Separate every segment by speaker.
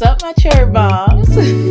Speaker 1: What's up, my cherry bombs?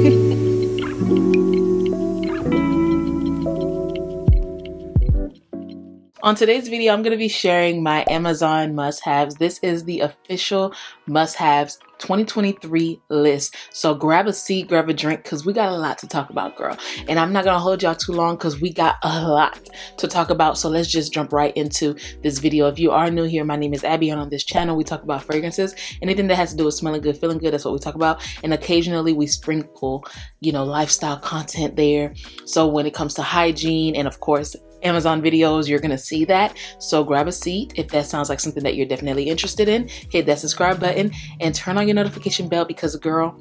Speaker 1: On today's video, I'm going to be sharing my Amazon must-haves. This is the official must-haves 2023 list. So grab a seat, grab a drink, because we got a lot to talk about, girl. And I'm not going to hold y'all too long because we got a lot to talk about. So let's just jump right into this video. If you are new here, my name is Abby, and on this channel, we talk about fragrances. Anything that has to do with smelling good, feeling good, that's what we talk about. And occasionally we sprinkle, you know, lifestyle content there. So when it comes to hygiene and, of course, Amazon videos, you're gonna see that. So grab a seat if that sounds like something that you're definitely interested in. Hit that subscribe button and turn on your notification bell because girl,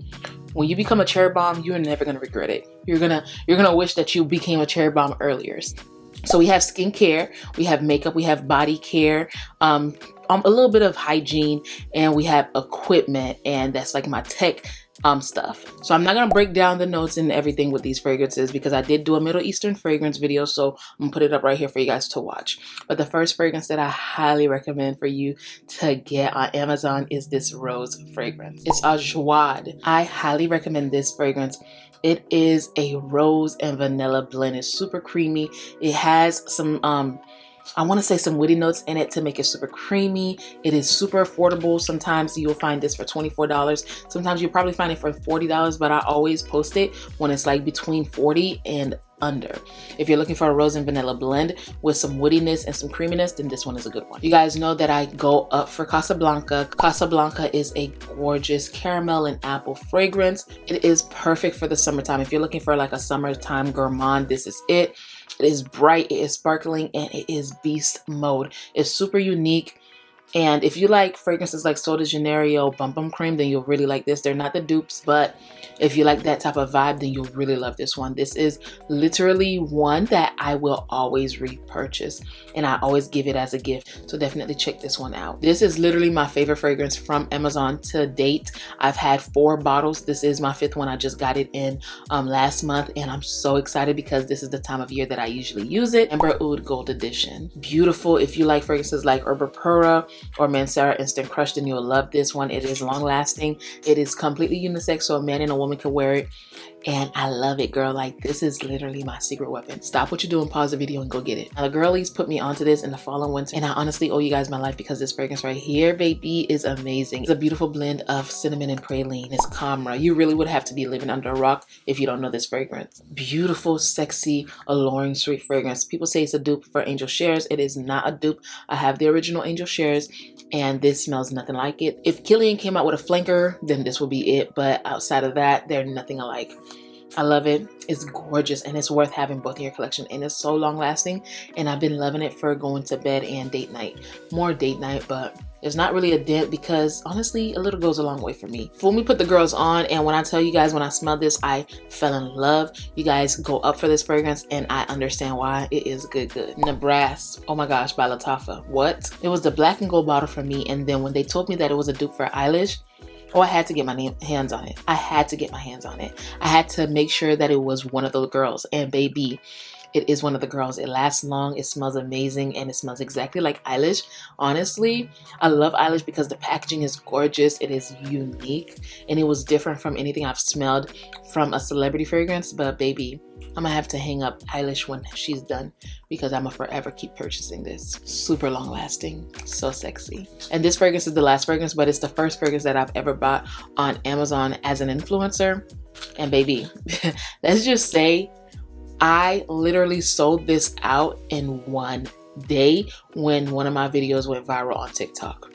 Speaker 1: when you become a cherry bomb, you're never gonna regret it. You're gonna you're gonna wish that you became a cherry bomb earlier. So we have skincare, we have makeup, we have body care, um, um, a little bit of hygiene, and we have equipment, and that's like my tech um stuff. So I'm not gonna break down the notes and everything with these fragrances because I did do a Middle Eastern fragrance video, so I'm gonna put it up right here for you guys to watch. But the first fragrance that I highly recommend for you to get on Amazon is this rose fragrance. It's Ajwad. I highly recommend this fragrance. It is a rose and vanilla blend. It's super creamy. It has some um I want to say some witty notes in it to make it super creamy. It is super affordable. Sometimes you'll find this for $24. Sometimes you'll probably find it for $40, but I always post it when it's like between 40 and under. If you're looking for a rose and vanilla blend with some woodiness and some creaminess, then this one is a good one. You guys know that I go up for Casablanca. Casablanca is a gorgeous caramel and apple fragrance. It is perfect for the summertime. If you're looking for like a summertime gourmand, this is it. It is bright, it is sparkling, and it is beast mode. It's super unique. And if you like fragrances like Sol de Janeiro, Bum Bum Cream, then you'll really like this. They're not the dupes, but if you like that type of vibe, then you'll really love this one. This is literally one that I will always repurchase and I always give it as a gift. So definitely check this one out. This is literally my favorite fragrance from Amazon to date. I've had four bottles. This is my fifth one. I just got it in um, last month and I'm so excited because this is the time of year that I usually use it. Amber Oud Gold Edition. Beautiful. If you like fragrances like Herba or Mancera Instant Crush, then you'll love this one. It is long lasting. It is completely unisex, so a man and a woman can wear it. And I love it, girl. Like, this is literally my secret weapon. Stop what you're doing, pause the video, and go get it. Now, the girlies put me onto this in the fall and winter, and I honestly owe you guys my life because this fragrance right here, baby, is amazing. It's a beautiful blend of cinnamon and praline. It's Khamrah. You really would have to be living under a rock if you don't know this fragrance. Beautiful, sexy, alluring, sweet fragrance. People say it's a dupe for Angel Shares. It is not a dupe. I have the original Angel Shares, and this smells nothing like it. If Kilian came out with a flanker, then this will be it. But outside of that, they're nothing alike. I love it. It's gorgeous and it's worth having both in your collection and it's so long lasting and I've been loving it for going to bed and date night. More date night, but it's not really a dent because honestly, a little goes a long way for me. When we put the girls on and when I tell you guys when I smelled this, I fell in love. You guys go up for this fragrance and I understand why. It is good, good. Nebras, oh my gosh, by Lattafa. What? It was the black and gold bottle for me and then when they told me that it was a dupe for Eilish, Oh, I had to get my hands on it. I had to get my hands on it. I had to make sure that it was one of the girls. And baby, it is one of the girls. It lasts long, it smells amazing, and it smells exactly like Eilish. Honestly, I love Eilish because the packaging is gorgeous, it is unique, and it was different from anything I've smelled from a celebrity fragrance. But baby, I'm gonna have to hang up Eilish when she's done because I'm gonna forever keep purchasing this. Super long lasting, so sexy. And this fragrance is the last fragrance, but it's the first fragrance that I've ever bought on Amazon as an influencer. And baby, let's just say I literally sold this out in one day when one of my videos went viral on TikTok.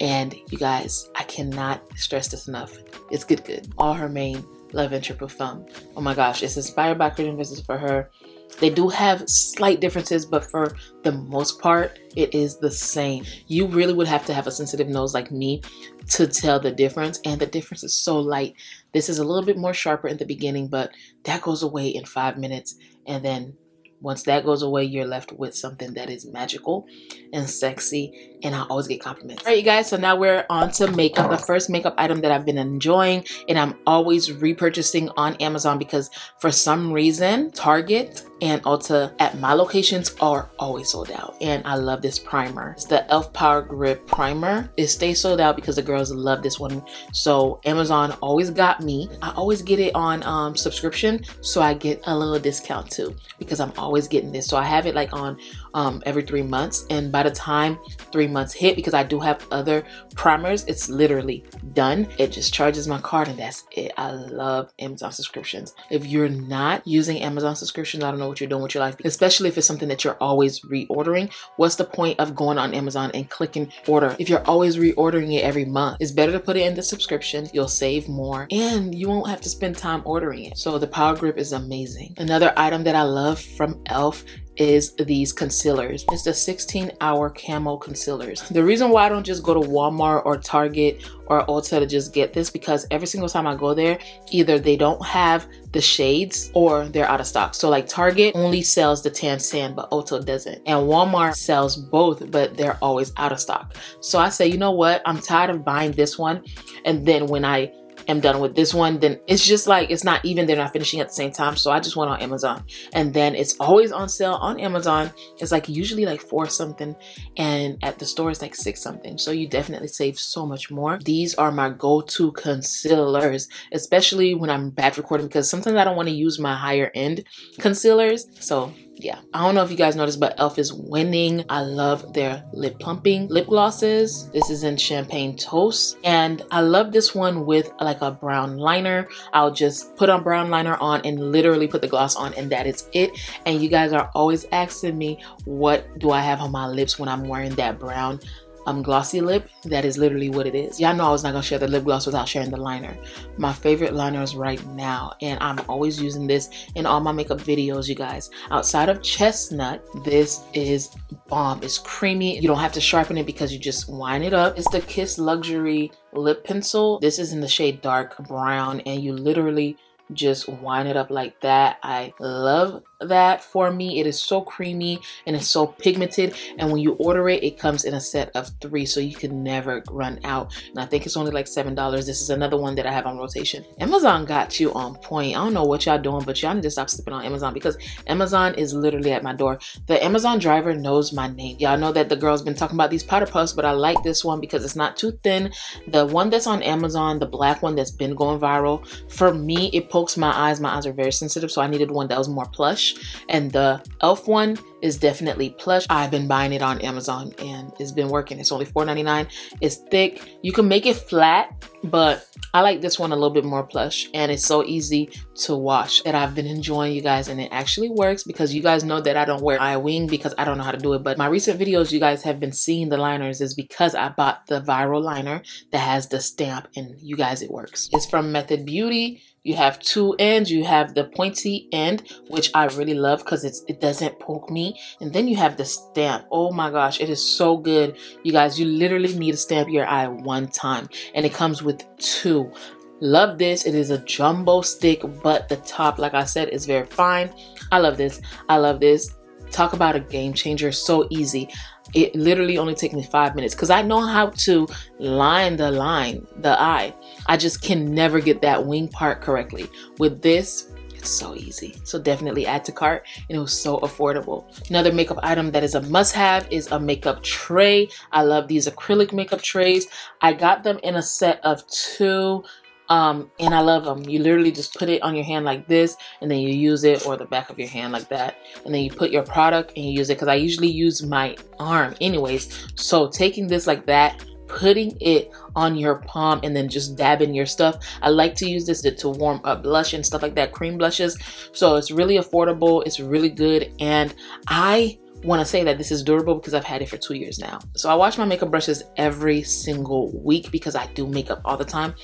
Speaker 1: And you guys, I cannot stress this enough. It's good, good. Al Haramain La Venture Parfum. Oh my gosh, it's inspired by Christian Business for her. They do have slight differences, but for the most part, it is the same. You really would have to have a sensitive nose like me to tell the difference, and the difference is so light. This is a little bit more sharper in the beginning, but that goes away in five minutes, and then once that goes away, you're left with something that is magical and sexy and I always get compliments. All right, you guys, so now we're on to makeup. The first makeup item that I've been enjoying and I'm always repurchasing on Amazon because for some reason, Target and Ulta at my locations are always sold out. And I love this primer. It's the e.l.f. Power Grip Primer. It stays sold out because the girls love this one. So Amazon always got me. I always get it on um, subscription, so I get a little discount too because I'm always getting this. So I have it like on um, every three months. And by the time three months hit, because I do have other primers, it's literally done. It just charges my card and that's it. I love Amazon subscriptions. If you're not using Amazon subscriptions, I don't know what you're doing with your life, especially if it's something that you're always reordering. What's the point of going on Amazon and clicking order if you're always reordering it every month? It's better to put it in the subscription. You'll save more and you won't have to spend time ordering it. So the Power Grip is amazing. Another item that I love from e.l.f is these concealers. It's the 16 hour camo concealers. The reason why I don't just go to Walmart or Target or Ulta to just get this because every single time I go there, either they don't have the shades or they're out of stock. So like Target only sells the tan sand, but Ulta doesn't. And Walmart sells both, but they're always out of stock. So I say, you know what? I'm tired of buying this one. And then when I am done with this one, then it's just like it's not even they're not finishing at the same time. So I just went on Amazon and then it's always on sale on Amazon. It's like usually like four something and at the store it's like six something. So you definitely save so much more. These are my go-to concealers, especially when I'm batch recording because sometimes I don't want to use my higher end concealers. So yeah. I don't know if you guys noticed but elf is winning. I love their lip plumping lip glosses. This is in champagne toast. And i love this one with like a brown liner. I'll just put on brown liner on and literally put the gloss on and that is it. And you guys are always asking me what do i have on my lips when i'm wearing that brown um, glossy lip, that is literally what it is. Y'all know I was not gonna share the lip gloss without sharing the liner. My favorite liners right now, and I'm always using this in all my makeup videos, you guys. Outside of Chestnut, this is bomb. It's creamy. You don't have to sharpen it because you just wind it up. It's the Kiss Luxury Lip Pencil. This is in the shade dark brown, and you literally just wind it up like that. I love that for me. It is so creamy and it's so pigmented. And when you order it, it comes in a set of three, so you can never run out. And I think it's only like $7. This is another one that I have on rotation. Amazon got you on point. I don't know what y'all doing, but y'all need to stop sleeping on Amazon because Amazon is literally at my door. The Amazon driver knows my name. Y'all know that the girl's been talking about these powder puffs, but I like this one because it's not too thin. The one that's on Amazon, the black one that's been going viral, for me, it pokes my eyes. My eyes are very sensitive, so I needed one that was more plush. And the elf one is definitely plush. I've been buying it on amazon and it's been working. It's only $4.99 it's thick. You can make it flat but i like this one a little bit more plush and it's so easy to wash. That i've been enjoying you guys and it actually works because you guys know that i don't wear eye wing because i don't know how to do it. But my recent videos you guys have been seeing the liners is because i bought the viral liner that has the stamp and you guys it works. It's from method beauty you have two ends you have the pointy end which i really love because it's it doesn't poke me. And then you have the stamp. Oh my gosh it is so good. You guys you literally need to stamp your eye one time. And it comes with two. Love this. It is a jumbo stick but the top like i said is very fine. I love this. I love this talk about a game changer so easy it literally only takes me five minutes because I know how to line the line, the eye. I just can never get that wing part correctly. With this, it's so easy. So definitely add to cart and it was so affordable. Another makeup item that is a must have is a makeup tray. I love these acrylic makeup trays. I got them in a set of two um, and I love them. You literally just put it on your hand like this and then you use it or the back of your hand like that. And then you put your product and you use it because I usually use my arm anyways. So taking this like that, putting it on your palm and then just dabbing your stuff. I like to use this to, to warm up blush and stuff like that, cream blushes. So it's really affordable. It's really good. And I want to say that this is durable because I've had it for two years now. So I wash my makeup brushes every single week because I do makeup all the time.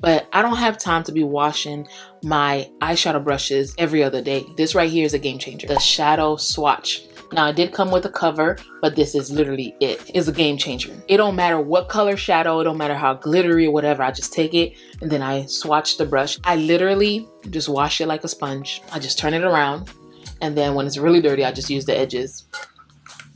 Speaker 1: But I don't have time to be washing my eyeshadow brushes every other day. This right here is a game changer. The Shadow Swatch. Now it did come with a cover, but this is literally it. It's a game changer. It don't matter what color shadow, it don't matter how glittery or whatever. I just take it and then I swatch the brush. I literally just wash it like a sponge. I just turn it around and then when it's really dirty, I just use the edges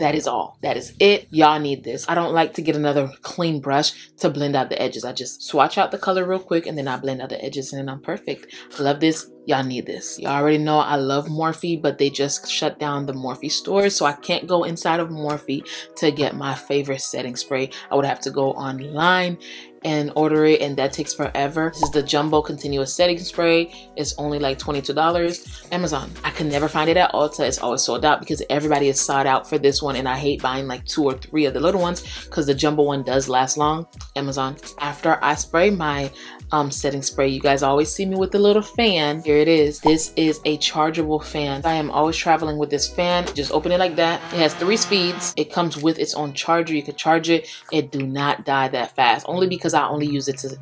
Speaker 1: that is all. That is it. Y'all need this. I don't like to get another clean brush to blend out the edges. I just swatch out the color real quick and then I blend out the edges and then I'm perfect. I love this. Y'all need this. Y'all already know I love Morphe, but they just shut down the Morphe stores, so I can't go inside of Morphe to get my favorite setting spray. I would have to go online and order it and that takes forever. This is the Jumbo Continuous Setting Spray. It's only like $22. Amazon. I can never find it at Ulta. It's always sold out because everybody is sought out for this one and I hate buying like two or three of the little ones because the Jumbo one does last long. Amazon. After I spray my um, setting spray. You guys always see me with the little fan. Here it is. This is a chargeable fan. I am always traveling with this fan. Just open it like that. It has three speeds. It comes with its own charger. You can charge it. It do not die that fast. Only because I only use it to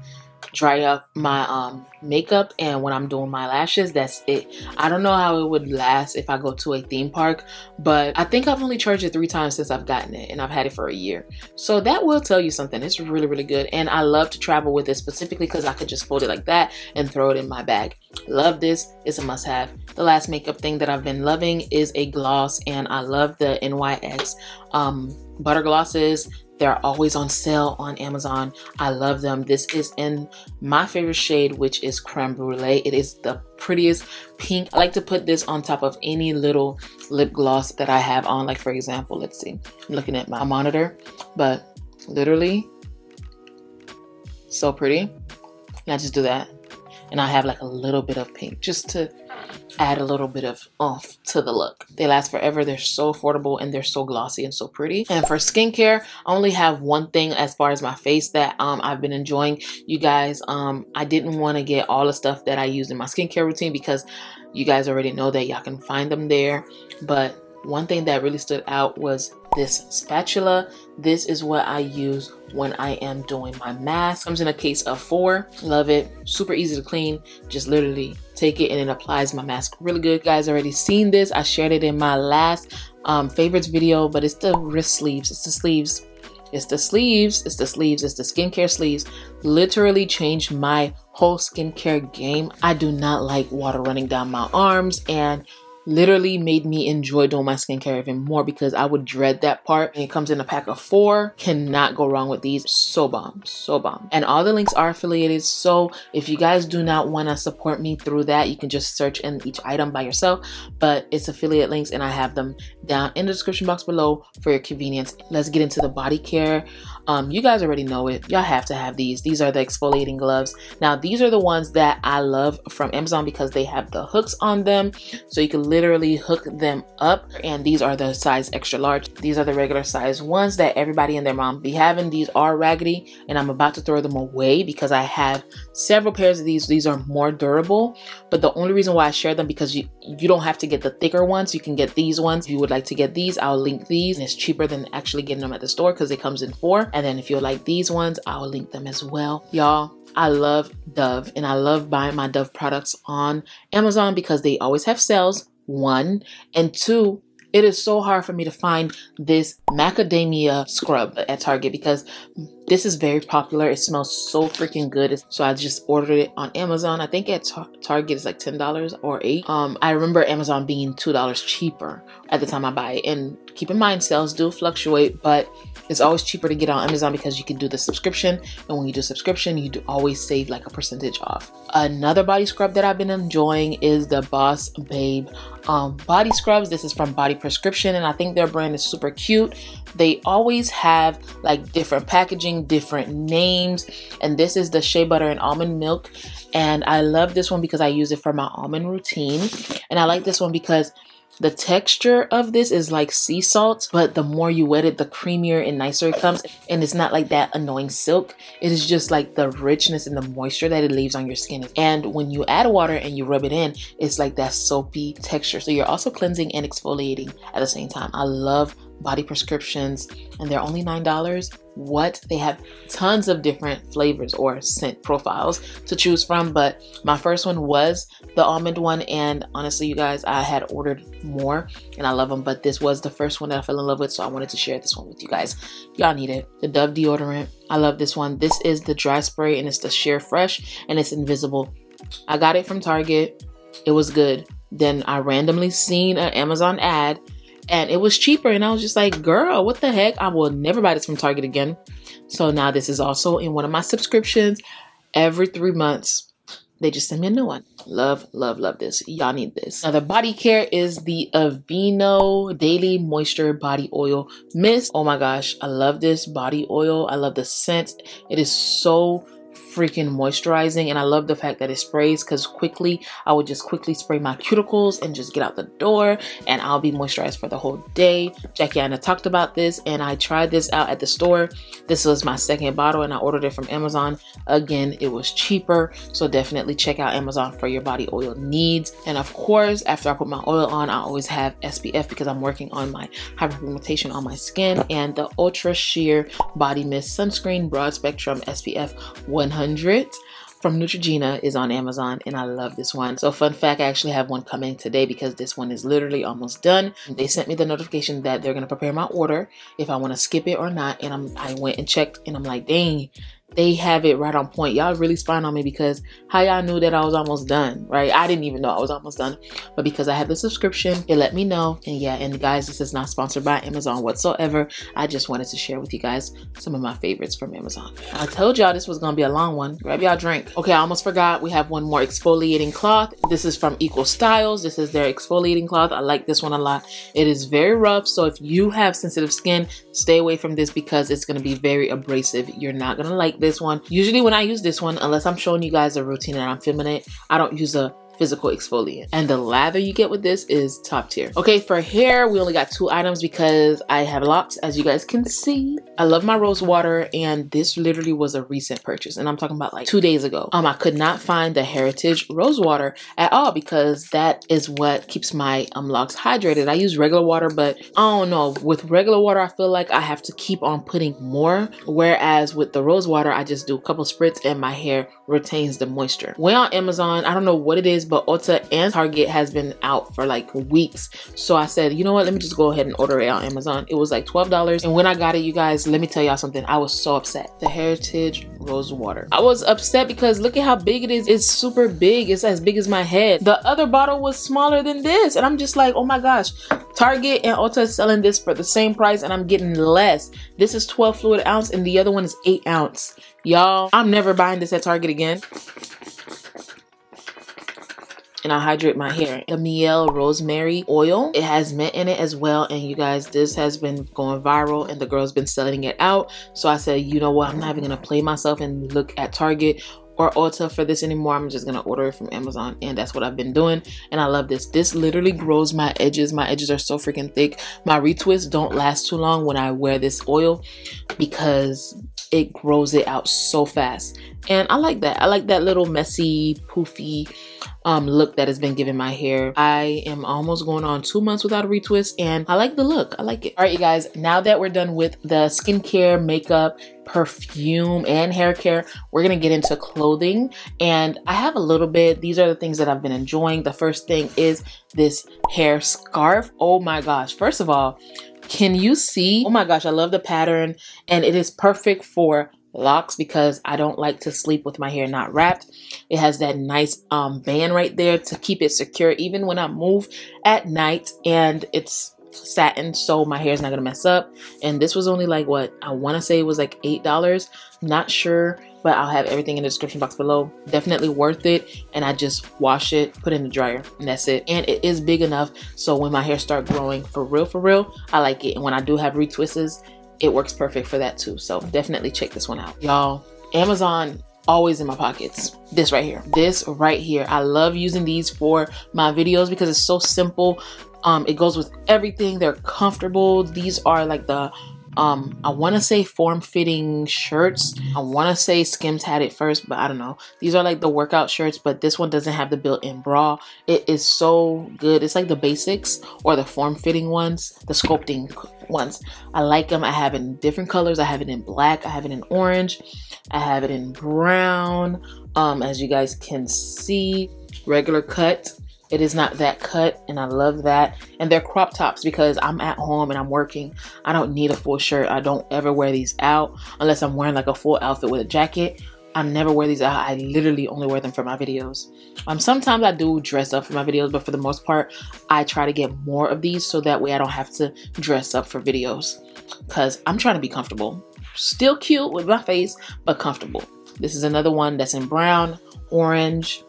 Speaker 1: dry up my um, makeup and when I'm doing my lashes, that's it. I don't know how it would last if I go to a theme park, but I think I've only charged it three times since I've gotten it and I've had it for a year. So that will tell you something. It's really, really good. And I love to travel with it specifically because I could just fold it like that and throw it in my bag. Love this. It's a must have. The last makeup thing that I've been loving is a gloss and I love the NYX um, butter glosses they're always on sale on Amazon. I love them. This is in my favorite shade, which is creme brulee. It is the prettiest pink. I like to put this on top of any little lip gloss that I have on. Like for example, let's see, I'm looking at my monitor, but literally so pretty. And I just do that. And I have like a little bit of pink just to add a little bit of oomph to the look. They last forever. They're so affordable and they're so glossy and so pretty. And for skincare, I only have one thing as far as my face that um, I've been enjoying. You guys, um, I didn't want to get all the stuff that I use in my skincare routine because you guys already know that y'all can find them there. But one thing that really stood out was this spatula. This is what I use when I am doing my mask. Comes in a case of four. Love it. Super easy to clean. Just literally take it and it applies my mask really good. You guys already seen this. I shared it in my last um, favorites video, but it's the wrist sleeves. It's the sleeves. It's the sleeves. It's the sleeves. It's the skincare sleeves. Literally changed my whole skincare game. I do not like water running down my arms and literally made me enjoy doing my skincare even more because I would dread that part. And it comes in a pack of four. Cannot go wrong with these. So bomb, so bomb. And all the links are affiliated. So if you guys do not want to support me through that, you can just search in each item by yourself. But it's affiliate links and I have them down in the description box below for your convenience. Let's get into the body care. Um, you guys already know it. Y'all have to have these. These are the exfoliating gloves. Now, these are the ones that I love from Amazon because they have the hooks on them. So you can literally hook them up. And these are the size extra large. These are the regular size ones that everybody and their mom be having. These are raggedy and I'm about to throw them away because I have several pairs of these. These are more durable. But the only reason why I share them because you, you don't have to get the thicker ones. You can get these ones. If you would like to get these, I'll link these. And it's cheaper than actually getting them at the store because it comes in four. And then if you like these ones, I'll link them as well. Y'all, I love Dove and I love buying my Dove products on Amazon because they always have sales, one. And two, it is so hard for me to find this macadamia scrub at Target because this is very popular. It smells so freaking good. So I just ordered it on Amazon. I think at Tar Target it's like $10 or 8 Um, I remember Amazon being $2 cheaper at the time I buy it. And keep in mind, sales do fluctuate, but it's always cheaper to get on Amazon because you can do the subscription. And when you do subscription, you do always save like a percentage off. Another body scrub that I've been enjoying is the Boss Babe um, body scrubs. This is from Body Prescription, and I think their brand is super cute. They always have like different packaging, different names, and this is the shea butter and almond milk. And I love this one because I use it for my almond routine. And I like this one because the texture of this is like sea salt, but the more you wet it, the creamier and nicer it comes. And it's not like that annoying silk. It is just like the richness and the moisture that it leaves on your skin. And when you add water and you rub it in, it's like that soapy texture. So you're also cleansing and exfoliating at the same time. I love body prescriptions and they're only $9 what they have tons of different flavors or scent profiles to choose from but my first one was the almond one and honestly you guys i had ordered more and i love them but this was the first one that i fell in love with so i wanted to share this one with you guys. Y'all need it. The dove deodorant. I love this one. This is the dry spray and it's the sheer fresh and it's invisible. I got it from target. It was good. Then i randomly seen an amazon ad and it was cheaper. And I was just like, girl, what the heck? I will never buy this from Target again. So now this is also in one of my subscriptions every three months they just send me a new one. Love, love, love this. Y'all need this. Now the body care is the Aveeno Daily Moisture Body Oil Mist. Oh my gosh, I love this body oil. I love the scent. It is so freaking moisturizing and I love the fact that it sprays because quickly I would just quickly spray my cuticles and just get out the door and I'll be moisturized for the whole day. Jackie Aina talked about this and I tried this out at the store. This was my second bottle and I ordered it from Amazon. Again, it was cheaper so definitely check out Amazon for your body oil needs. And of course, after I put my oil on, I always have SPF because I'm working on my hyperpigmentation on my skin and the Ultra Sheer Body Mist Sunscreen Broad Spectrum SPF 100 100 from Neutrogena is on Amazon and I love this one. So fun fact, I actually have one coming today because this one is literally almost done. They sent me the notification that they're going to prepare my order if I want to skip it or not. And I'm, I went and checked and I'm like, dang, they have it right on point. Y'all really spying on me because how y'all knew that I was almost done, right? I didn't even know I was almost done, but because I had the subscription, it let me know. And yeah, and guys, this is not sponsored by Amazon whatsoever. I just wanted to share with you guys some of my favorites from Amazon. I told y'all this was gonna be a long one. Grab y'all drink. Okay, I almost forgot. We have one more exfoliating cloth. This is from Equal Styles. This is their exfoliating cloth. I like this one a lot. It is very rough, so if you have sensitive skin, stay away from this because it's gonna be very abrasive. You're not gonna like this one. Usually when I use this one, unless I'm showing you guys a routine and I'm filming it, I don't use a physical exfoliant. And the lather you get with this is top tier. Okay, for hair, we only got two items because I have locks, as you guys can see. I love my rose water, and this literally was a recent purchase. And I'm talking about like two days ago. Um, I could not find the Heritage rose water at all because that is what keeps my um locks hydrated. I use regular water, but I don't know. With regular water, I feel like I have to keep on putting more. Whereas with the rose water, I just do a couple spritz and my hair retains the moisture. Way on Amazon, I don't know what it is, but Ulta and Target has been out for like weeks. So I said, you know what, let me just go ahead and order it on Amazon. It was like $12. And when I got it, you guys, let me tell y'all something. I was so upset. The Heritage Rose Water. I was upset because look at how big it is. It's super big. It's as big as my head. The other bottle was smaller than this. And I'm just like, oh my gosh. Target and Ulta is selling this for the same price and I'm getting less. This is 12 fluid ounce and the other one is 8 ounce. Y'all, I'm never buying this at Target again and I hydrate my hair. The Mielle Rosemary Oil. It has mint in it as well. And you guys, this has been going viral and the girl's been selling it out. So I said, you know what? I'm not even going to play myself and look at Target or Ulta for this anymore. I'm just gonna order it from Amazon and that's what I've been doing. And I love this. This literally grows my edges. My edges are so freaking thick. My retwists don't last too long when I wear this oil because it grows it out so fast. And I like that. I like that little messy, poofy um, look that has been given my hair. I am almost going on two months without a retwist and I like the look. I like it. All right, you guys, now that we're done with the skincare, makeup, perfume, and hair care, we're gonna get into clothing. And I have a little bit, these are the things that I've been enjoying. The first thing is this hair scarf. Oh my gosh. First of all, can you see? Oh my gosh, I love the pattern and it is perfect for locks because I don't like to sleep with my hair not wrapped. It has that nice um, band right there to keep it secure even when I move at night and it's satin so my hair is not gonna mess up and this was only like what I want to say it was like eight dollars not sure but I'll have everything in the description box below definitely worth it and I just wash it put it in the dryer and that's it and it is big enough so when my hair start growing for real for real I like it and when I do have retwists it works perfect for that too. So definitely check this one out. Y'all, Amazon always in my pockets. This right here. This right here. I love using these for my videos because it's so simple. Um, it goes with everything. They're comfortable. These are like the um, I want to say form-fitting shirts. I want to say Skims had it first, but I don't know. These are like the workout shirts, but this one doesn't have the built-in bra. It is so good. It's like the basics or the form-fitting ones, the sculpting ones. I like them. I have it in different colors. I have it in black. I have it in orange. I have it in brown. Um, as you guys can see, regular cut it is not that cut and I love that. And they're crop tops because I'm at home and I'm working. I don't need a full shirt. I don't ever wear these out unless I'm wearing like a full outfit with a jacket. I never wear these out. I literally only wear them for my videos. Um, sometimes I do dress up for my videos, but for the most part, I try to get more of these so that way I don't have to dress up for videos. Because I'm trying to be comfortable. Still cute with my face, but comfortable. This is another one that's in brown, orange,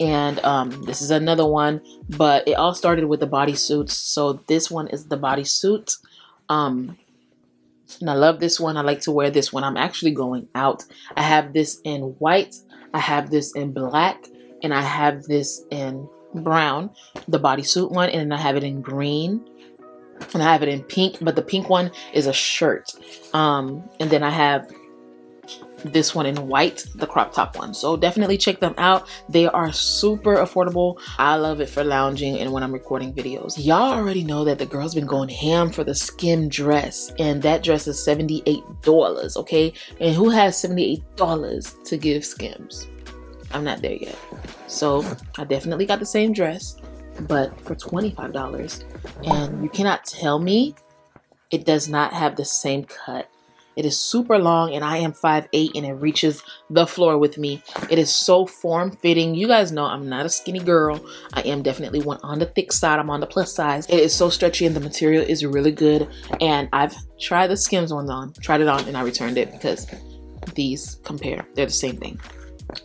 Speaker 1: and um, this is another one, but it all started with the bodysuits. So this one is the bodysuit. Um, and I love this one. I like to wear this when I'm actually going out. I have this in white, I have this in black, and I have this in brown, the bodysuit one, and then I have it in green. And I have it in pink, but the pink one is a shirt. Um, and then I have this one in white, the crop top one. So definitely check them out. They are super affordable. I love it for lounging and when I'm recording videos. Y'all already know that the girl's been going ham for the skim dress and that dress is $78, okay? And who has $78 to give skims? I'm not there yet. So I definitely got the same dress, but for $25. And you cannot tell me it does not have the same cut it is super long and I am 5'8 and it reaches the floor with me. It is so form fitting. You guys know I'm not a skinny girl. I am definitely one on the thick side. I'm on the plus size. It is so stretchy and the material is really good. And I've tried the Skims one on, tried it on and I returned it because these compare. They're the same thing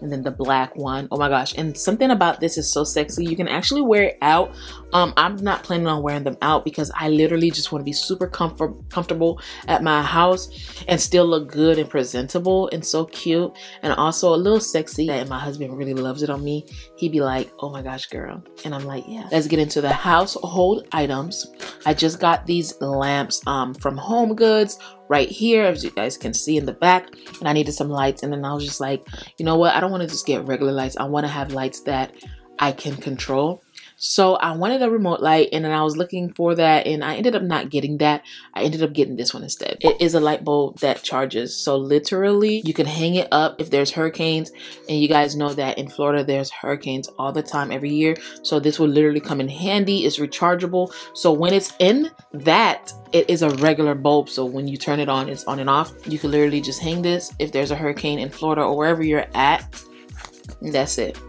Speaker 1: and then the black one. Oh my gosh. And something about this is so sexy. You can actually wear it out. Um i'm not planning on wearing them out because i literally just want to be super comfort comfortable at my house and still look good and presentable and so cute and also a little sexy. And my husband really loves it on me. He'd be like oh my gosh girl. And i'm like yeah. Let's get into the household items. I just got these lamps um from home goods right here, as you guys can see in the back. And I needed some lights. And then I was just like, you know what? I don't want to just get regular lights. I want to have lights that I can control. So I wanted a remote light and then I was looking for that and I ended up not getting that. I ended up getting this one instead. It is a light bulb that charges. So literally you can hang it up if there's hurricanes and you guys know that in Florida there's hurricanes all the time every year. So this will literally come in handy. It's rechargeable. So when it's in that, it is a regular bulb. So when you turn it on, it's on and off. You can literally just hang this if there's a hurricane in Florida or wherever you're at. That's it.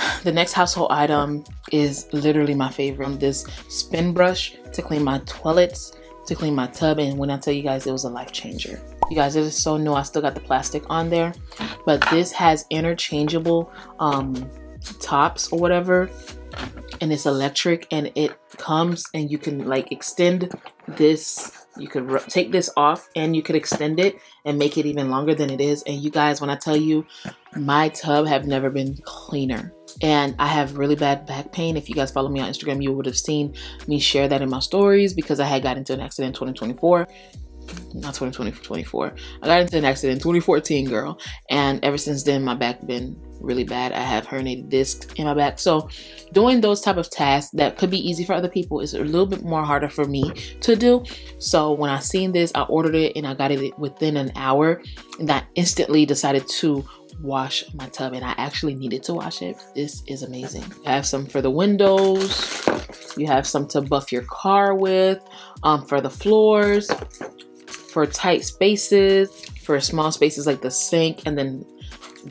Speaker 1: The next household item is literally my favorite. This spin brush to clean my toilets, to clean my tub, and when I tell you guys it was a life changer. You guys, it is so new. I still got the plastic on there, but this has interchangeable um, tops or whatever, and it's electric, and it comes and you can like extend this you could take this off and you could extend it and make it even longer than it is and you guys when i tell you my tub have never been cleaner and I have really bad back pain. If you guys follow me on Instagram, you would have seen me share that in my stories because I had got into an accident in 2024 not 2020 24 i got into an accident in 2014 girl. And ever since then my back been really bad. I have herniated discs in my back. So doing those type of tasks that could be easy for other people is a little bit more harder for me to do. So when i seen this i ordered it and i got it within an hour. And i instantly decided to wash my tub and I actually needed to wash it. This is amazing. I have some for the windows. You have some to buff your car with, um, for the floors, for tight spaces, for small spaces like the sink, and then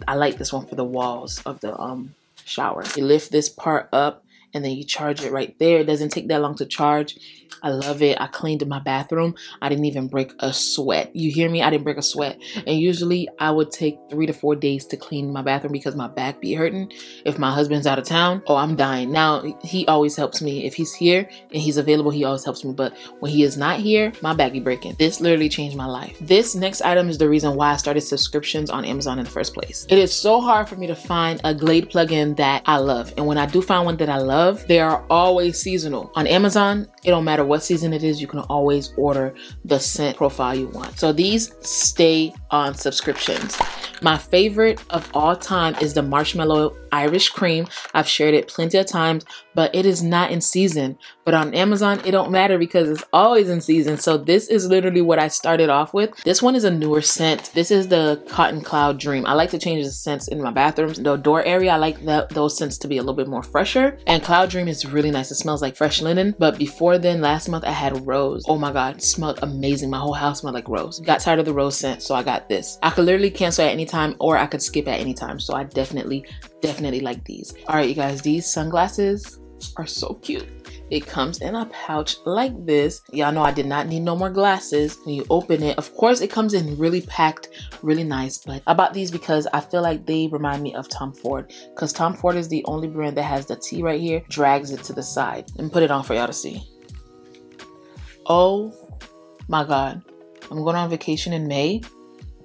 Speaker 1: I like this one for the walls of the um, shower. You lift this part up and then you charge it right there. It doesn't take that long to charge. I love it. I cleaned my bathroom. I didn't even break a sweat. You hear me? I didn't break a sweat. And usually I would take three to four days to clean my bathroom because my back be hurting. If my husband's out of town, oh, I'm dying. Now, he always helps me. If he's here and he's available, he always helps me. But when he is not here, my back be breaking. This literally changed my life. This next item is the reason why I started subscriptions on Amazon in the first place. It is so hard for me to find a Glade plugin that I love. And when I do find one that I love, they are always seasonal. On Amazon, it don't matter what season it is, you can always order the scent profile you want. So these stay on subscriptions. My favorite of all time is the Marshmallow Irish Cream. I've shared it plenty of times, but it is not in season. But on Amazon, it don't matter because it's always in season. So this is literally what I started off with. This one is a newer scent. This is the Cotton Cloud Dream. I like to change the scents in my bathrooms. The door area, I like those scents to be a little bit more fresher. And Cloud Dream is really nice. It smells like fresh linen. But before then, last month I had Rose. Oh my God, smelled amazing. My whole house smelled like Rose. Got tired of the Rose scent, so I got this. I could literally cancel at any time or I could skip at any time. So I definitely, definitely like these. All right, you guys, these sunglasses are so cute. It comes in a pouch like this. Y'all know I did not need no more glasses. When you open it, of course it comes in really packed, really nice. But I bought these because I feel like they remind me of Tom Ford. Because Tom Ford is the only brand that has the T right here, drags it to the side. And put it on for y'all to see. Oh my God. I'm going on vacation in May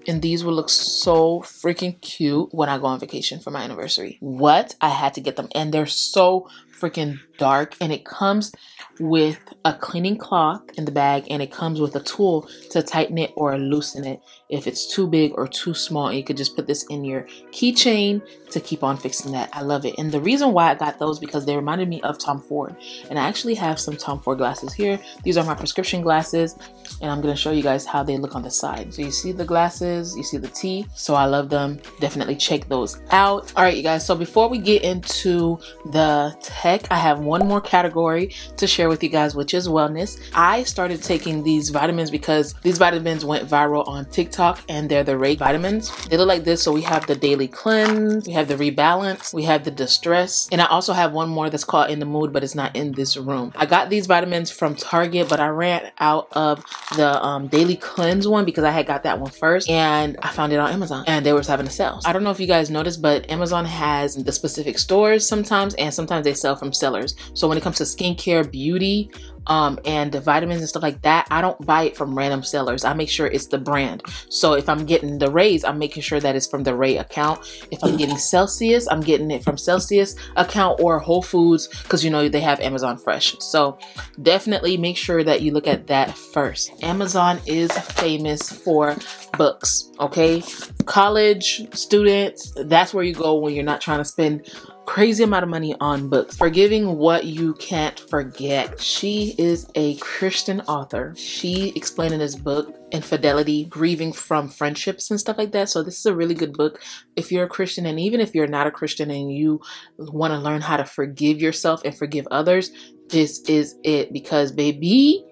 Speaker 1: and these will look so freaking cute when I go on vacation for my anniversary. What? I had to get them and they're so freaking dark and it comes with a cleaning cloth in the bag and it comes with a tool to tighten it or loosen it. If it's too big or too small you could just put this in your keychain to keep on fixing that. I love it. And the reason why i got those because they reminded me of tom ford. And i actually have some tom ford glasses here. These are my prescription glasses and i'm going to show you guys how they look on the side. So you see the glasses you see the t so i love them. Definitely check those out. All right you guys so before we get into the tech i have one more category to share with you guys which is wellness i started taking these vitamins because these vitamins went viral on tiktok and they're the Rae vitamins. They look like this. So we have the Daily Cleanse, we have the Rebalance, we have the Distress, and I also have one more that's called In the Mood, but it's not in this room. I got these vitamins from Target, but I ran out of the um, Daily Cleanse one because I had got that one first and I found it on Amazon and they were having a sale. I don't know if you guys noticed, but Amazon has the specific stores sometimes and sometimes they sell from sellers. So when it comes to skincare, beauty, um, and the vitamins and stuff like that, I don't buy it from random sellers. I make sure it's the brand. So if I'm getting the Rays, I'm making sure that it's from the Rae account. If I'm getting Celsius, I'm getting it from Celsius account or Whole Foods because you know they have Amazon Fresh. So definitely make sure that you look at that first. Amazon is famous for books, okay? College students, that's where you go when you're not trying to spend crazy amount of money on books. Forgiving What You Can't Forget. She is a Christian author. She explained in this book infidelity, grieving from friendships and stuff like that. So this is a really good book if you're a Christian and even if you're not a Christian and you want to learn how to forgive yourself and forgive others, this is it because baby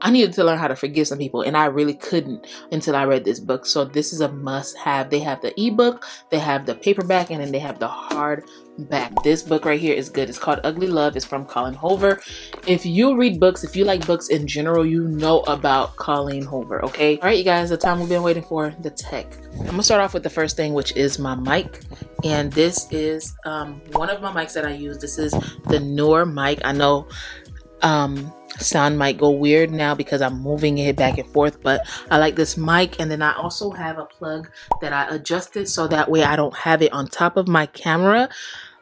Speaker 1: I needed to learn how to forgive some people, and I really couldn't until I read this book. So this is a must-have. They have the ebook, they have the paperback, and then they have the hardback. This book right here is good. It's called Ugly Love. It's from Colleen Hoover. If you read books, if you like books in general, you know about Colleen Hoover. Okay. All right, you guys. The time we've been waiting for. The tech. I'm gonna start off with the first thing, which is my mic, and this is um, one of my mics that I use. This is the Neewer mic. I know um, sound might go weird now because I'm moving it back and forth but I like this mic. And then I also have a plug that I adjusted so that way I don't have it on top of my camera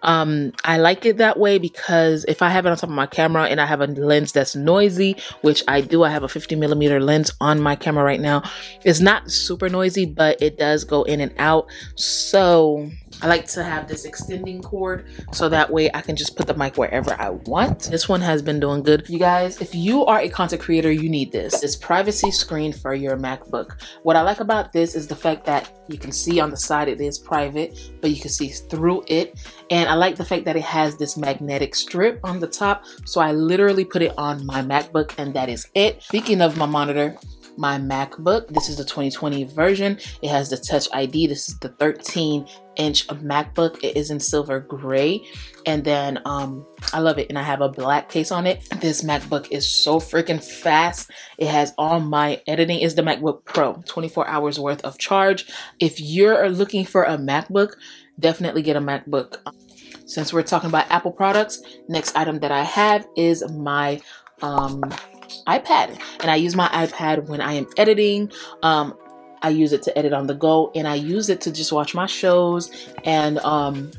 Speaker 1: um, I like it that way because if I have it on top of my camera and I have a lens that's noisy, which I do, I have a 50 millimeter lens on my camera right now. It's not super noisy, but it does go in and out. So I like to have this extending cord so that way I can just put the mic wherever I want. This one has been doing good. You guys, if you are a content creator, you need this. This privacy screen for your MacBook. What I like about this is the fact that you can see on the side it is private, but you can see through it. And I like the fact that it has this magnetic strip on the top. So I literally put it on my MacBook and that is it. Speaking of my monitor, my MacBook. This is the 2020 version. It has the Touch ID. This is the 13 inch MacBook. It is in silver gray. And then um, I love it. And I have a black case on it. This MacBook is so freaking fast. It has all my editing. Is the MacBook Pro. 24 hours worth of charge. If you're looking for a MacBook, definitely get a MacBook. Since we're talking about Apple products, next item that I have is my um, iPad. And I use my iPad when I am editing. Um, I use it to edit on the go and I use it to just watch my shows and um,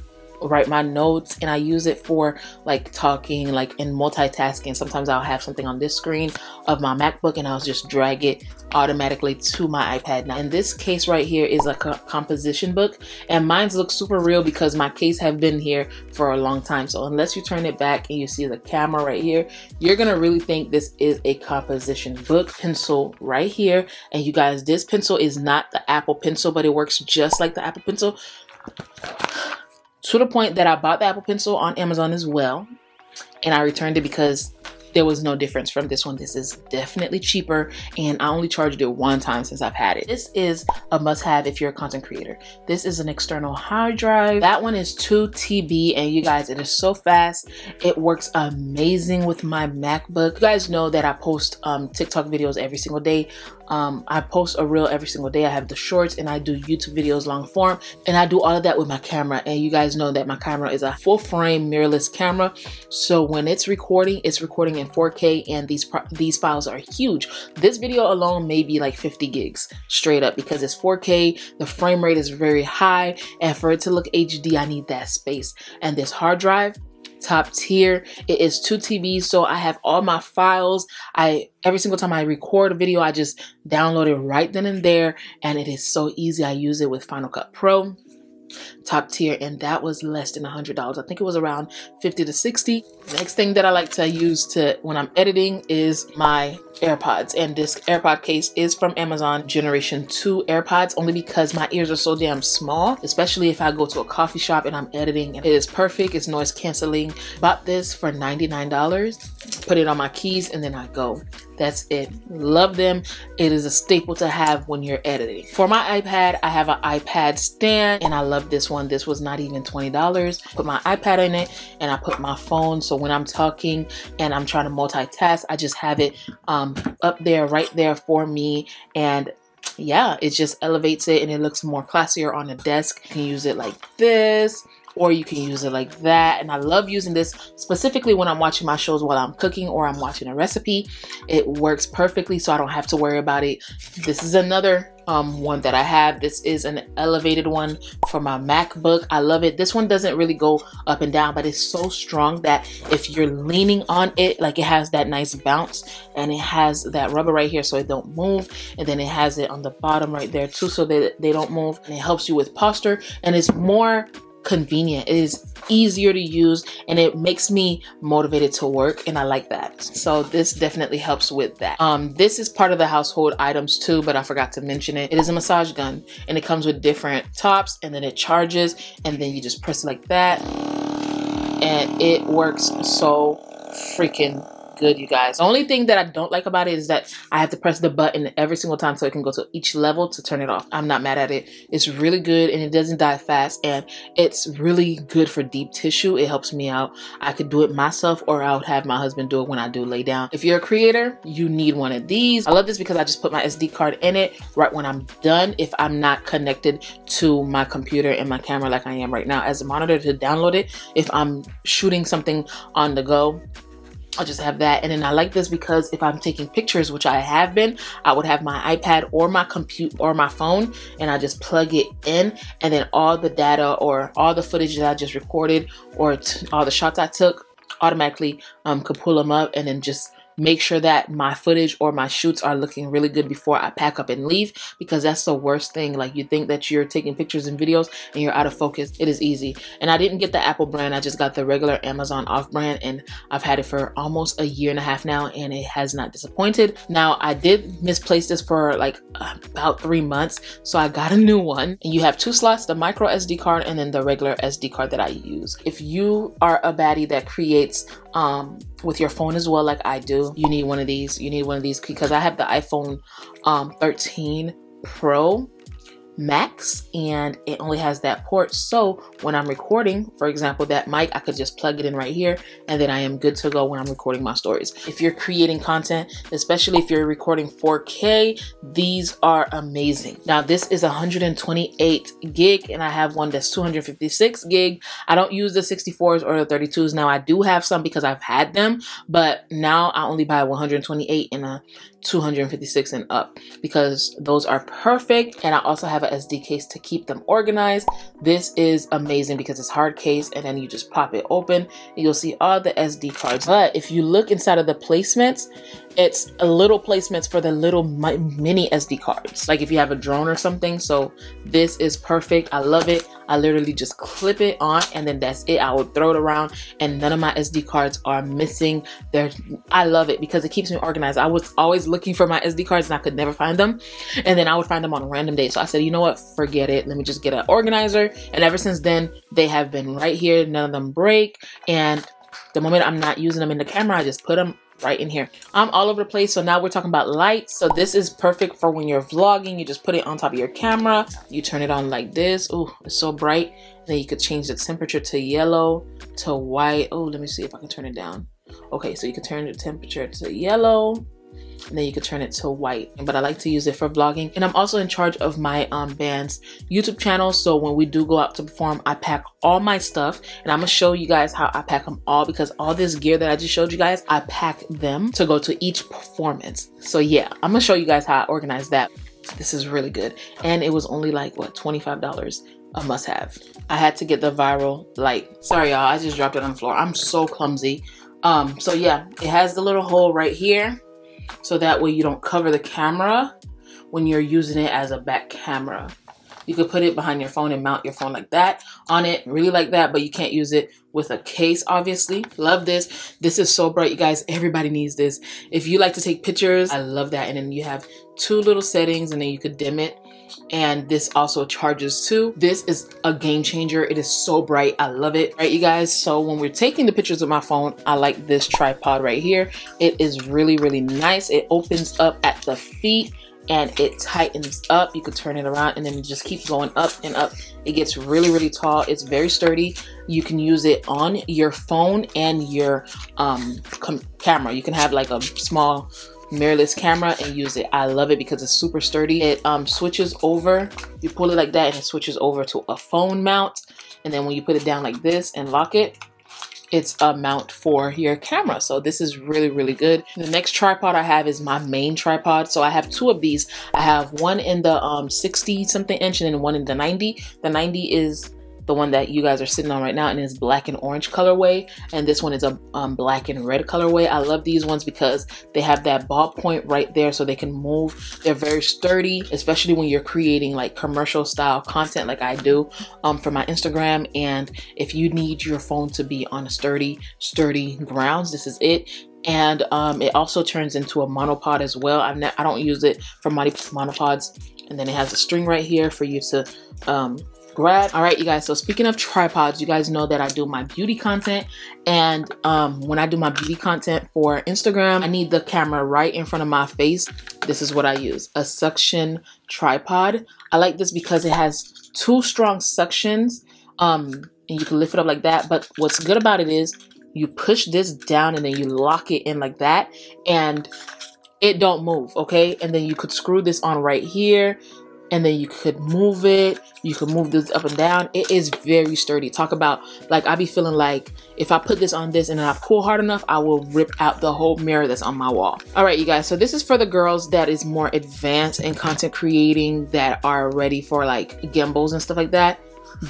Speaker 1: write my notes and I use it for like talking like in multitasking. Sometimes I'll have something on this screen of my MacBook and I'll just drag it automatically to my iPad. Now in this case right here is a co composition book and mine's look super real because my case have been here for a long time. So unless you turn it back and you see the camera right here you're gonna really think this is a composition book pencil right here. And you guys this pencil is not the Apple pencil but it works just like the Apple pencil to the point that I bought the Apple Pencil on Amazon as well. and I returned it because there was no difference from this one. This is definitely cheaper and I only charged it one time since I've had it. This is a must have if you're a content creator. This is an external hard drive. That one is 2 TB and you guys, it is so fast. It works amazing with my MacBook. You guys know that I post um, TikTok videos every single day. Um, I post a reel every single day. I have the shorts and I do YouTube videos long form and I do all of that with my camera. And you guys know that my camera is a full frame mirrorless camera. So when it's recording, it's recording in 4K and these these files are huge. This video alone may be like 50 gigs straight up because it's 4K. The frame rate is very high and for it to look HD, I need that space. And this hard drive, top tier. It is 2 TB, so I have all my files. I every single time I record a video, I just download it right then and there, and it is so easy. I use it with Final Cut Pro top tier and that was less than a hundred dollars i think it was around 50 to 60 next thing that i like to use to when i'm editing is my airpods and this airpod case is from amazon generation 2 airpods only because my ears are so damn small especially if i go to a coffee shop and i'm editing it is perfect it's noise canceling bought this for 99 dollars put it on my keys and then i go that's it. Love them. It is a staple to have when you're editing. For my iPad, I have an iPad stand and I love this one. This was not even $20. Put my iPad in it and I put my phone. So when I'm talking and I'm trying to multitask, I just have it um, up there, right there for me. And yeah, it just elevates it and it looks more classier on the desk. You can use it like this or you can use it like that. And I love using this specifically when I'm watching my shows while I'm cooking or I'm watching a recipe. It works perfectly so I don't have to worry about it. This is another um, one that I have. This is an elevated one for my MacBook. I love it. This one doesn't really go up and down, but it's so strong that if you're leaning on it, like it has that nice bounce and it has that rubber right here so it don't move. And then it has it on the bottom right there too so that they don't move. And it helps you with posture and it's more convenient. It is easier to use and it makes me motivated to work and I like that. So this definitely helps with that. Um, this is part of the household items too, but I forgot to mention it. It is a massage gun and it comes with different tops and then it charges and then you just press it like that and it works so freaking good, you guys. The only thing that I don't like about it is that I have to press the button every single time so it can go to each level to turn it off. I'm not mad at it. It's really good and it doesn't die fast and it's really good for deep tissue. It helps me out. I could do it myself or I would have my husband do it when I do lay down. If you're a creator, you need one of these. I love this because I just put my SD card in it right when I'm done if I'm not connected to my computer and my camera like I am right now as a monitor to download it. If I'm shooting something on the go, I'll just have that. And then I like this because if I'm taking pictures, which I have been, I would have my iPad or my compute or my phone and I just plug it in and then all the data or all the footage that I just recorded or all the shots I took automatically um, could pull them up and then just make sure that my footage or my shoots are looking really good before I pack up and leave because that's the worst thing. Like you think that you're taking pictures and videos and you're out of focus. It is easy. And I didn't get the Apple brand. I just got the regular Amazon off brand and I've had it for almost a year and a half now and it has not disappointed. Now I did misplace this for like about three months. So I got a new one and you have two slots, the micro SD card and then the regular SD card that I use. If you are a baddie that creates um, with your phone as well, like I do, you need one of these. You need one of these because I have the iPhone um, 13 Pro max and it only has that port. So when I'm recording for example that mic I could just plug it in right here and then I am good to go when I'm recording my stories. If you're creating content especially if you're recording 4k these are amazing. Now this is 128 gig and I have one that's 256 gig. I don't use the 64s or the 32s now I do have some because I've had them but now I only buy 128 and a 256 and up because those are perfect. And I also have SD case to keep them organized. This is amazing because it's hard case and then you just pop it open and you'll see all the SD cards. But if you look inside of the placements, it's a little placements for the little mini SD cards. Like if you have a drone or something. So this is perfect. I love it. I literally just clip it on and then that's it. I would throw it around and none of my SD cards are missing. They're, I love it because it keeps me organized. I was always looking for my SD cards and I could never find them. And then I would find them on a random day. So I said, you know what? Forget it. Let me just get an organizer. And ever since then, they have been right here. None of them break. And the moment I'm not using them in the camera, I just put them right in here. I'm all over the place. So now we're talking about lights. So this is perfect for when you're vlogging. You just put it on top of your camera. You turn it on like this. Oh, it's so bright. Then you could change the temperature to yellow, to white. Oh, let me see if I can turn it down. Okay, so you can turn the temperature to yellow and then you can turn it to white. But I like to use it for vlogging. And I'm also in charge of my um, band's YouTube channel. So when we do go out to perform I pack all my stuff. And I'm gonna show you guys how I pack them all because all this gear that I just showed you guys I pack them to go to each performance. So yeah I'm gonna show you guys how I organize that. This is really good. And it was only like what $25 a must have. I had to get the viral light sorry y'all I just dropped it on the floor. I'm so clumsy. Um so yeah it has the little hole right here so that way you don't cover the camera when you're using it as a back camera. You could put it behind your phone and mount your phone like that on it, really like that, but you can't use it with a case, obviously. Love this. This is so bright, you guys. Everybody needs this. If you like to take pictures, I love that. And then you have two little settings and then you could dim it and this also charges too. This is a game changer. It is so bright. I love it. Right, you guys? So when we're taking the pictures with my phone, I like this tripod right here. It is really, really nice. It opens up at the feet and it tightens up. You could turn it around and then just keeps going up and up. It gets really, really tall. It's very sturdy. You can use it on your phone and your um, camera. You can have like a small mirrorless camera and use it. I love it because it's super sturdy. It um, switches over, you pull it like that and it switches over to a phone mount. And then when you put it down like this and lock it, it's a mount for your camera. So this is really, really good. The next tripod I have is my main tripod. So I have two of these. I have one in the um, 60 something inch and then one in the 90. The 90 is the one that you guys are sitting on right now and is black and orange colorway and this one is a um, black and red colorway I love these ones because they have that ballpoint right there so they can move they're very sturdy especially when you're creating like commercial style content like I do um, for my Instagram and if you need your phone to be on a sturdy sturdy grounds this is it and um, it also turns into a monopod as well. I'm not, I don't use it for monopods. And then it has a string right here for you to um, grab all right you guys. So speaking of tripods you guys know that i do my beauty content. And um, when i do my beauty content for instagram i need the camera right in front of my face. This is what i use a suction tripod. I like this because it has two strong suctions um, and you can lift it up like that. But what's good about it is you push this down and then you lock it in like that and it don't move okay? And then you could screw this on right here and then you could move it. You can move this up and down. It is very sturdy. Talk about like i be feeling like if i put this on this and i pull hard enough i will rip out the whole mirror that's on my wall. All right you guys. So this is for the girls that is more advanced in content creating that are ready for like gimbals and stuff like that.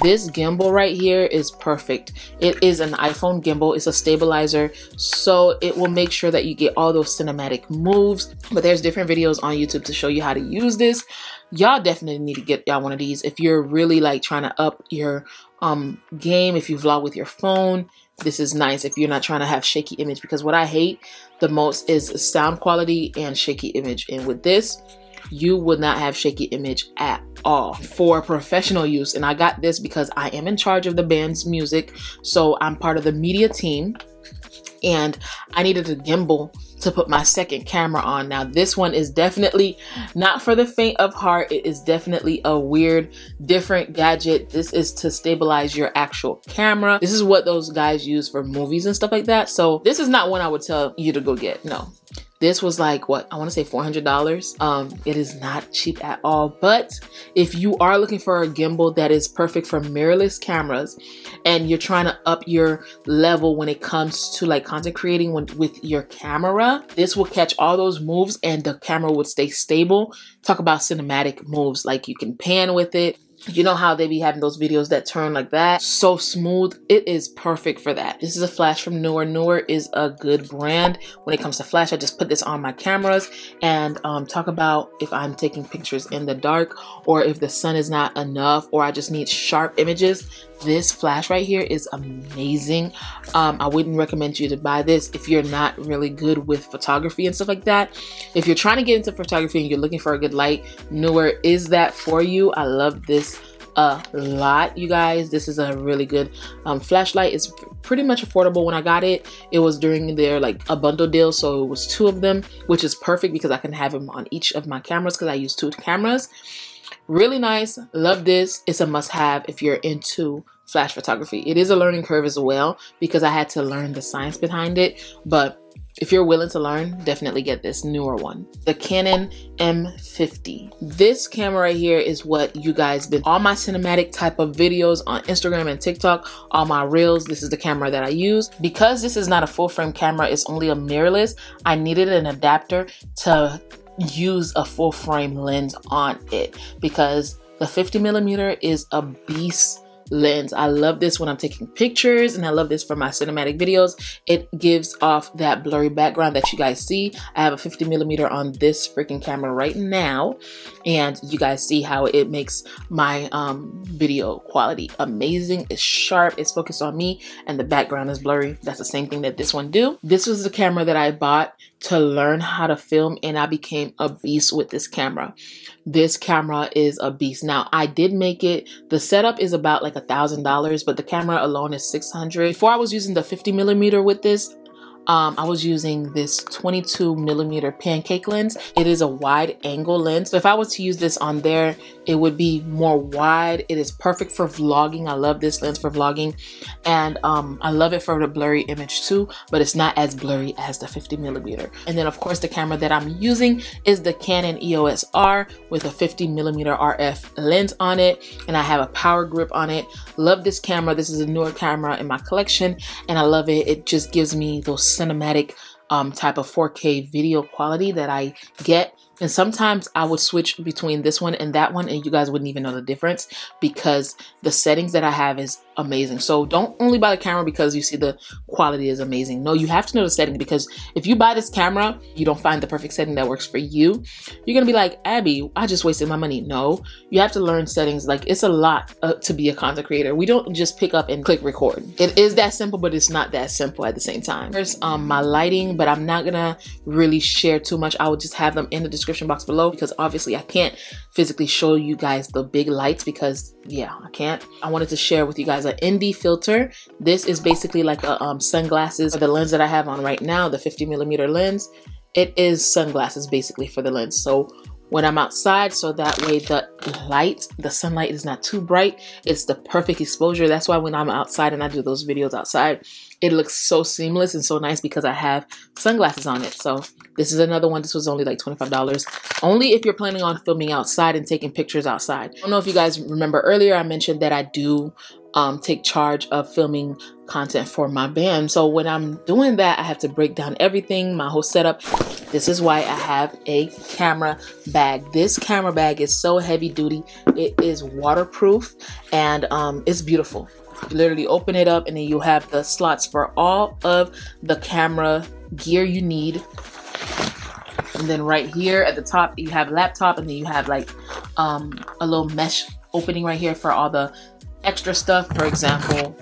Speaker 1: This gimbal right here is perfect. It is an iphone gimbal. It's a stabilizer. So it will make sure that you get all those cinematic moves. But there's different videos on youtube to show you how to use this y'all definitely need to get y'all one of these. If you're really like trying to up your um game if you vlog with your phone this is nice if you're not trying to have shaky image because what I hate the most is sound quality and shaky image. And with this you would not have shaky image at all for professional use. And I got this because I am in charge of the band's music so I'm part of the media team and I needed a gimbal to put my second camera on. Now this one is definitely not for the faint of heart. It is definitely a weird, different gadget. This is to stabilize your actual camera. This is what those guys use for movies and stuff like that. So this is not one I would tell you to go get. No, this was like what I want to say $400. Um, it is not cheap at all. But if you are looking for a gimbal that is perfect for mirrorless cameras and you're trying to up your level when it comes to like content creating with your camera, this will catch all those moves and the camera would stay stable. Talk about cinematic moves like you can pan with it you know how they be having those videos that turn like that? So smooth. It is perfect for that. This is a flash from Neewer. Neewer is a good brand. When it comes to flash, I just put this on my cameras and um, talk about if I'm taking pictures in the dark or if the sun is not enough or I just need sharp images this flash right here is amazing um, i wouldn't recommend you to buy this if you're not really good with photography and stuff like that if you're trying to get into photography and you're looking for a good light Neewer is that for you i love this a lot, you guys. This is a really good um, flashlight. It's pretty much affordable. When I got it, it was during their like a bundle deal, so it was two of them, which is perfect because I can have them on each of my cameras because I use two cameras. Really nice. Love this. It's a must-have if you're into flash photography. It is a learning curve as well because I had to learn the science behind it, but if you're willing to learn, definitely get this Neewer one. The Canon M50. This camera right here is what you guys been all my cinematic type of videos on Instagram and TikTok, all my reels. This is the camera that I use. Because this is not a full frame camera, it's only a mirrorless, I needed an adapter to use a full frame lens on it because the 50 millimeter is a beast lens. I love this when I'm taking pictures and I love this for my cinematic videos. It gives off that blurry background that you guys see. I have a 50 millimeter on this freaking camera right now and you guys see how it makes my um, video quality amazing. It's sharp, it's focused on me and the background is blurry. That's the same thing that this one do. This was the camera that I bought to learn how to film and I became a beast with this camera. This camera is a beast. Now I did make it, the setup is about like a thousand dollars, but the camera alone is 600. Before I was using the 50 millimeter with this, um, I was using this 22 millimeter pancake lens. It is a wide angle lens. So if I was to use this on there, it would be more wide. It is perfect for vlogging. I love this lens for vlogging. And um, I love it for the blurry image too, but it's not as blurry as the 50 millimeter. And then of course the camera that I'm using is the Canon EOS R with a 50 millimeter RF lens on it. And I have a power grip on it. Love this camera. This is a newer camera in my collection and I love it. It just gives me those cinematic um, type of 4K video quality that I get. And sometimes I would switch between this one and that one and you guys wouldn't even know the difference because the settings that I have is amazing. So don't only buy the camera because you see the quality is amazing. No, you have to know the setting because if you buy this camera, you don't find the perfect setting that works for you, you're gonna be like, Abby, I just wasted my money. No, you have to learn settings. Like it's a lot uh, to be a content creator. We don't just pick up and click record. It is that simple, but it's not that simple at the same time. Here's um, my lighting, but I'm not gonna really share too much. I will just have them in the description box below because obviously I can't physically show you guys the big lights because yeah, I can't. I wanted to share with you guys an ND filter. This is basically like a um, sunglasses. The lens that I have on right now, the 50 millimeter lens, it is sunglasses basically for the lens. So when I'm outside so that way the light, the sunlight is not too bright. It's the perfect exposure. That's why when I'm outside and I do those videos outside, it looks so seamless and so nice because I have sunglasses on it. So this is another one. This was only like $25. Only if you're planning on filming outside and taking pictures outside. I don't know if you guys remember earlier I mentioned that I do um, take charge of filming content for my band. So when I'm doing that, I have to break down everything, my whole setup. This is why I have a camera bag. This camera bag is so heavy duty. It is waterproof and um, it's beautiful. You literally open it up and then you have the slots for all of the camera gear you need. And then right here at the top, you have laptop and then you have like um, a little mesh opening right here for all the extra stuff. For example,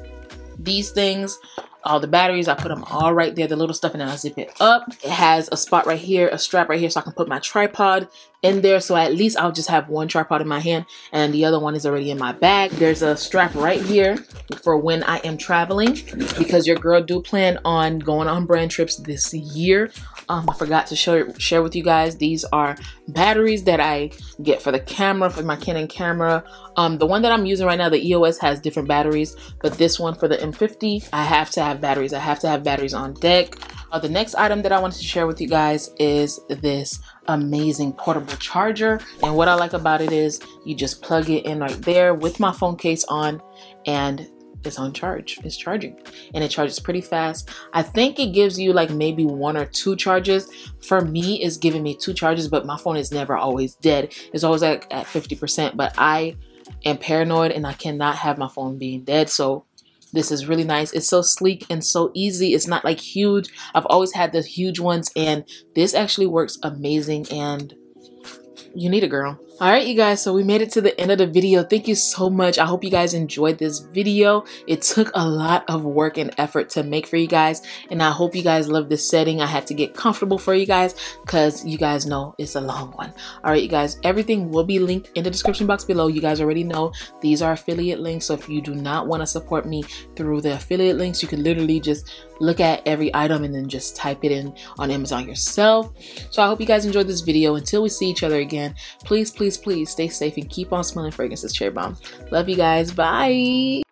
Speaker 1: these things, all the batteries, I put them all right there, the little stuff, and then I zip it up. It has a spot right here, a strap right here, so I can put my tripod in there. So at least I'll just have one tripod in my hand and the other one is already in my bag. There's a strap right here for when I am traveling because your girl do plan on going on brand trips this year. Um, I forgot to show, share with you guys. These are batteries that I get for the camera, for my Canon camera. Um, the one that I'm using right now, the EOS has different batteries, but this one for the M50, I have to have batteries. I have to have batteries on deck. Uh, the next item that I wanted to share with you guys is this amazing portable charger. And what I like about it is you just plug it in right there with my phone case on and it's on charge. It's charging and it charges pretty fast. I think it gives you like maybe one or two charges. For me, it's giving me two charges, but my phone is never always dead. It's always like at 50%, but I am paranoid and I cannot have my phone being dead. So this is really nice. It's so sleek and so easy. It's not like huge. I've always had the huge ones and this actually works amazing and you need a girl. All right, you guys, so we made it to the end of the video. Thank you so much. I hope you guys enjoyed this video. It took a lot of work and effort to make for you guys, and I hope you guys love this setting. I had to get comfortable for you guys because you guys know it's a long one. All right, you guys, everything will be linked in the description box below. You guys already know these are affiliate links, so if you do not want to support me through the affiliate links, you can literally just look at every item and then just type it in on Amazon yourself. So I hope you guys enjoyed this video. Until we see each other again, please, please, please stay safe and keep on smelling fragrances, Cherry Bomb. Love you guys. Bye.